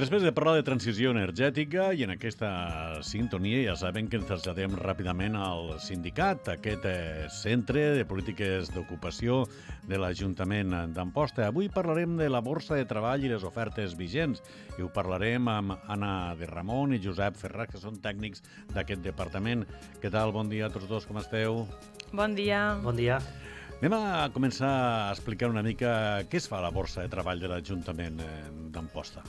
Després de parlar de transició energètica i en aquesta sintonia ja saben que ens traslladem ràpidament al sindicat, aquest eh, centre de polítiques d'ocupació de l'Ajuntament d'Amposta. Avui parlarem de la borsa de treball i les ofertes vigents i ho parlarem amb Anna de Ramon i Josep Ferraz, que són tècnics d'aquest departament. Què tal? Bon dia a tots dos, com esteu? Bon dia. Bon dia. Anem a començar a explicar una mica què es fa a la borsa de treball de l'Ajuntament eh, d'Amposta.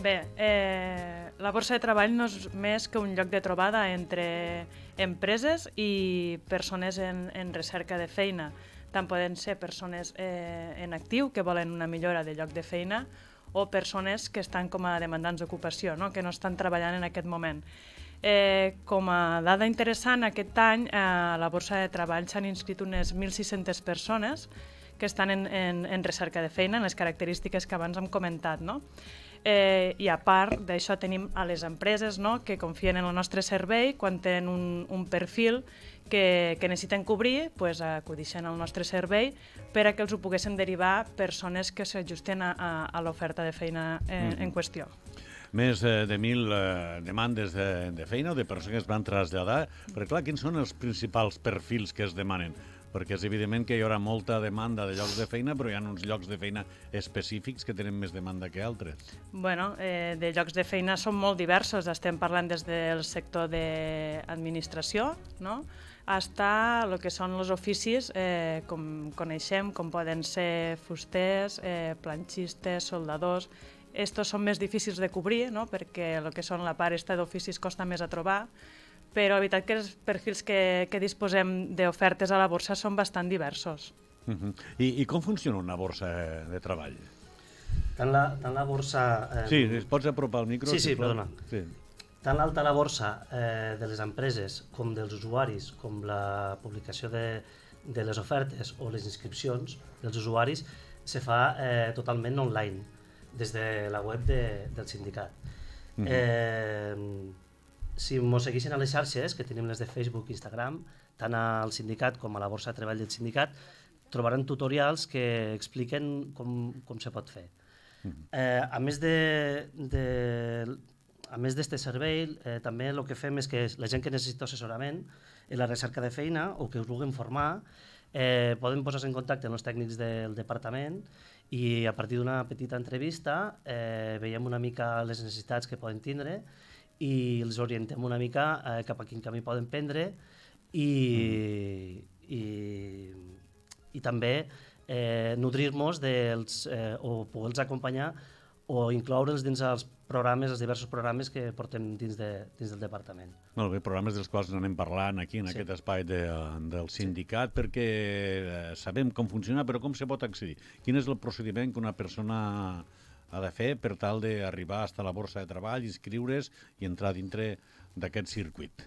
Bé, eh, la borsa de treball no és més que un lloc de trobada entre empreses i persones en, en recerca de feina. Tant poden ser persones eh, en actiu que volen una millora de lloc de feina o persones que estan com a demandants d'ocupació, no? que no estan treballant en aquest moment. Eh, com a dada interessant, aquest any eh, a la borsa de treball s'han inscrit unes 1.600 persones que estan en, en, en recerca de feina, en les característiques que abans hem comentat. No? Eh, I a part d'això tenim a les empreses no? que confien en el nostre servei quan tenen un, un perfil que, que necessiten cobrir, pues, acudixen al nostre servei per a que els ho poguessin derivar persones que s'ajusten a, a, a l'oferta de feina en, mm. en qüestió. Més eh, de mil eh, demandes de, de feina o de persones que es van traslladar, però clar, quins són els principals perfils que es demanen? Perquè és evident que hi haurà molta demanda de llocs de feina, però hi ha uns llocs de feina específics que tenen més demanda que altres. Bueno, eh, de llocs de feina són molt diversos. Estem parlant des del sector d'administració, no?, hasta el que són els oficis, eh, com coneixem, com poden ser fusters, eh, planxistes, soldadors... Estos són més difícils de cobrir, no?, perquè el que són la part d'oficis costa més a trobar, però la veritat que els perfils que, que disposem d'ofertes a la borsa són bastant diversos. Uh -huh. I, I com funciona una borsa de treball? Tant la, tant la borsa... Eh... Sí, es pots apropar al micro? Sí, sí, perdona. Sí. Tant l'alta la borsa eh, de les empreses com dels usuaris, com la publicació de, de les ofertes o les inscripcions dels usuaris, se fa eh, totalment online, des de la web de, del sindicat. Uh -huh. eh, si mos seguissin a les xarxes, que tenim les de Facebook i Instagram, tant al sindicat com a la borsa de treball del sindicat, trobaran tutorials que expliquen com, com se pot fer. Mm -hmm. eh, a més de, de a més d'aquest servei, eh, també el que fem és que la gent que necessita assessorament en la recerca de feina o que us vulguin formar, eh, poden posar-se en contacte amb els tècnics del departament i a partir d'una petita entrevista eh, veiem una mica les necessitats que poden tindre i els orientem una mica eh, cap a quin camí poden prendre i, mm. i, i també eh, nodrir-nos dels, eh, o poder-los acompanyar o incloure'ls dins els programes, els diversos programes que portem dins, de, dins del departament. Molt bé, programes dels quals anem parlant aquí en sí. aquest espai de, del sindicat sí. perquè eh, sabem com funciona, però com se pot accedir? Quin és el procediment que una persona ha de fer per tal d'arribar fins a la borsa de treball, inscriure's i entrar dintre d'aquest circuit?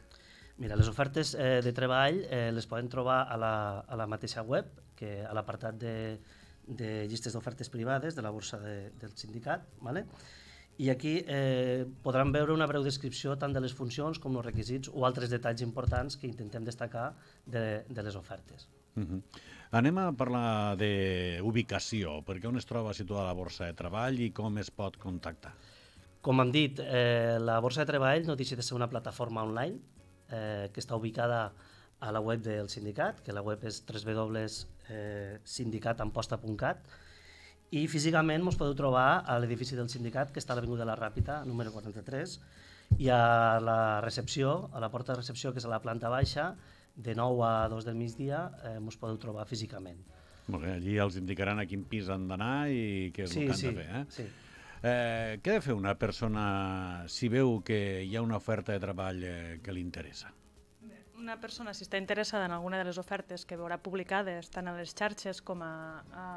Mira, les ofertes eh, de treball eh, les poden trobar a la, a la mateixa web, que a l'apartat de, de llistes d'ofertes privades de la borsa de, del sindicat, ¿vale? i aquí eh, podran veure una breu descripció tant de les funcions com els requisits o altres detalls importants que intentem destacar de, de les ofertes. Uh -huh. Anem a parlar d'ubicació, perquè on es troba situada la borsa de treball i com es pot contactar? Com hem dit, eh, la borsa de treball no deixa de ser una plataforma online eh, que està ubicada a la web del sindicat, que la web és www.sindicatamposta.cat i físicament ens podeu trobar a l'edifici del sindicat que està a l'Avinguda de la Ràpita, número 43, i a la recepció, a la porta de recepció, que és a la planta baixa, de 9 a 2 del migdia eh, us podeu trobar físicament. Molt bé, allí els indicaran a quin pis han d'anar i què és sí, el que han sí, de fer. Eh? Sí. Eh, què ha de fer una persona si veu que hi ha una oferta de treball eh, que li interessa? Una persona, si està interessada en alguna de les ofertes que veurà publicades tant a les xarxes com a, a,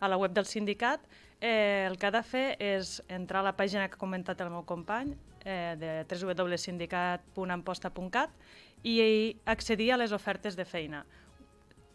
a la web del sindicat, eh, el que ha de fer és entrar a la pàgina que ha comentat el meu company, eh, de www.sindicat.amposta.cat i accedir a les ofertes de feina.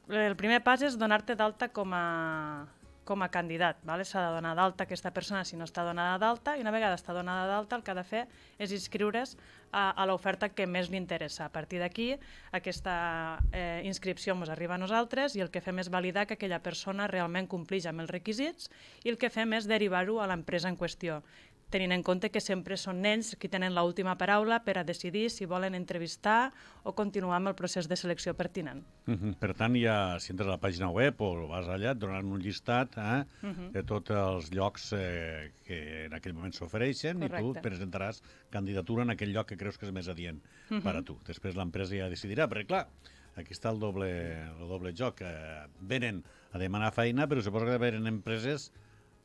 El primer pas és donar-te d'alta com a, com a candidat. Vale? S'ha de donar d'alta aquesta persona si no està donada d'alta i una vegada està donada d'alta el que ha de fer és inscriure's a, a l'oferta que més li interessa. A partir d'aquí, aquesta eh, inscripció ens arriba a nosaltres i el que fem és validar que aquella persona realment compleix amb els requisits i el que fem és derivar-ho a l'empresa en qüestió. Tenint en compte que sempre són ells qui tenen l'última paraula per a decidir si volen entrevistar o continuar amb el procés de selecció pertinent. Uh -huh. Per tant, ja, si entres a la pàgina web o vas allà, et donaran un llistat eh, uh -huh. de tots els llocs eh, que en aquell moment s'ofereixen i tu presentaràs candidatura en aquell lloc que creus que és més adient uh -huh. per a tu. Després l'empresa ja decidirà, perquè clar, aquí està el doble, el doble joc. Eh, venen a demanar feina, però suposo que venen empreses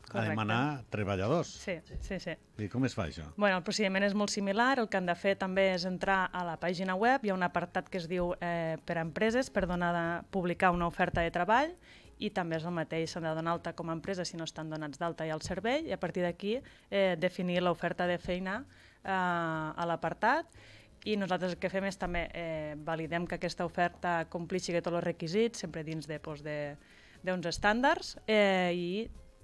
Correcte. a demanar treballadors. Sí, sí, sí. I com es fa això? Bueno, el procediment és molt similar. El que han de fer també és entrar a la pàgina web. Hi ha un apartat que es diu eh, per a empreses per donar de, publicar una oferta de treball i també és el mateix, s'han de donar alta com a empresa si no estan donats d'alta ja al servei i a partir d'aquí eh, definir l'oferta de feina eh, a l'apartat i nosaltres el que fem és també eh, validem que aquesta oferta complixi tots els requisits, sempre dins de, doncs, de, d'uns estàndards eh, i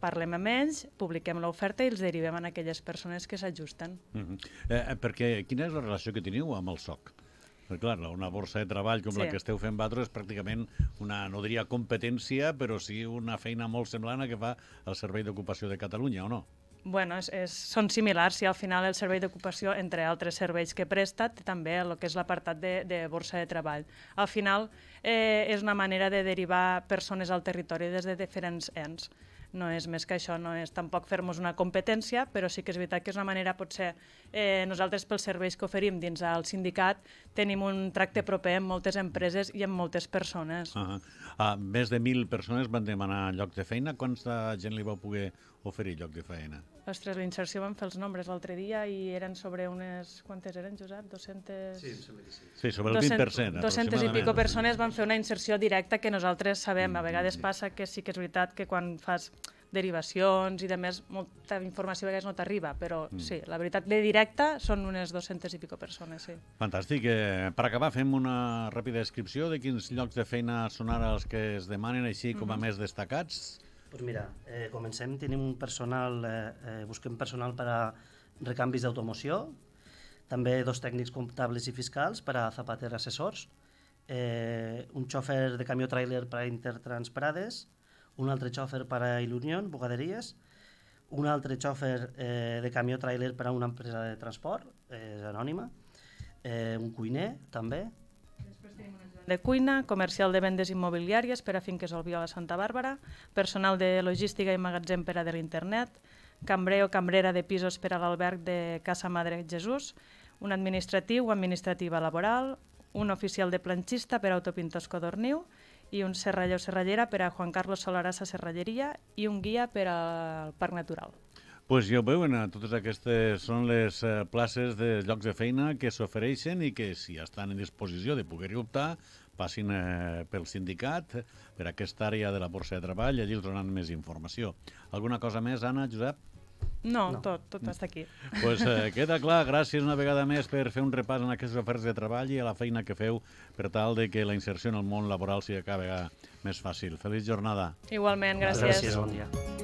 parlem amb ells, publiquem l'oferta i els derivem a aquelles persones que s'ajusten. Uh mhm. -huh. eh, perquè quina és la relació que teniu amb el SOC? Perquè, clar, una borsa de treball com sí. la que esteu fent vosaltres és pràcticament una, no diria competència, però sí una feina molt semblant a que fa el Servei d'Ocupació de Catalunya, o no? Bueno, és, és, són similars i al final el servei d'ocupació, entre altres serveis que presta, té també el que és l'apartat de, de borsa de treball. Al final eh, és una manera de derivar persones al territori des de diferents ens no és més que això, no és tampoc fer-nos una competència, però sí que és veritat que és una manera, potser, eh, nosaltres pels serveis que oferim dins el sindicat tenim un tracte proper amb moltes empreses i amb moltes persones. Uh -huh. uh, més de mil persones van demanar lloc de feina. Quanta gent li va poder oferir lloc de feina? Ostres, l'inserció van fer els nombres l'altre dia i eren sobre unes... Quantes eren, Josep? 200... Sí, sí. sí sobre el 20%. 200 i pico persones van fer una inserció directa que nosaltres sabem. A vegades passa que sí que és veritat que quan fas derivacions i de més, molta informació a vegades no t'arriba, però mm. sí, la veritat de directa són unes 200 i pico persones, sí. Fantàstic. Eh, per acabar, fem una ràpida descripció de quins llocs de feina són ara els que es demanen així com a mm -hmm. més destacats. Pues mira, eh, comencem, tenim un personal, eh, eh, busquem personal per a recanvis d'automoció, també dos tècnics comptables i fiscals per a Zapater Assessors, eh, un xòfer de camió trailer per a Intertrans Prades, un altre xòfer per a Il·Unión, Bogaderies, un altre xòfer eh, de camió trailer per a una empresa de transport, eh, és anònima, eh, un cuiner també. Després tenim de cuina, comercial de vendes immobiliàries per a finques al Viola Santa Bàrbara, personal de logística i magatzem per a de l'internet, cambrer o cambrera de pisos per a l'alberg de Casa Madre Jesús, un administratiu o administrativa laboral, un oficial de planxista per a autopintos Codorniu i un serraller o serrallera per a Juan Carlos Solarassa Serralleria i un guia per al Parc Natural. Pues ja ho veuen, totes aquestes són les eh, places de llocs de feina que s'ofereixen i que si estan en disposició de poder-hi optar, passin eh, pel sindicat, per aquesta àrea de la borsa de treball, allí els donaran més informació. Alguna cosa més, Anna, Josep? No, no. tot, tot està aquí. pues, eh, queda clar, gràcies una vegada més per fer un repàs en aquestes ofertes de treball i a la feina que feu per tal de que la inserció en el món laboral sigui cada vegada més fàcil. Feliç jornada. Igualment, gràcies. Gràcies, bon dia.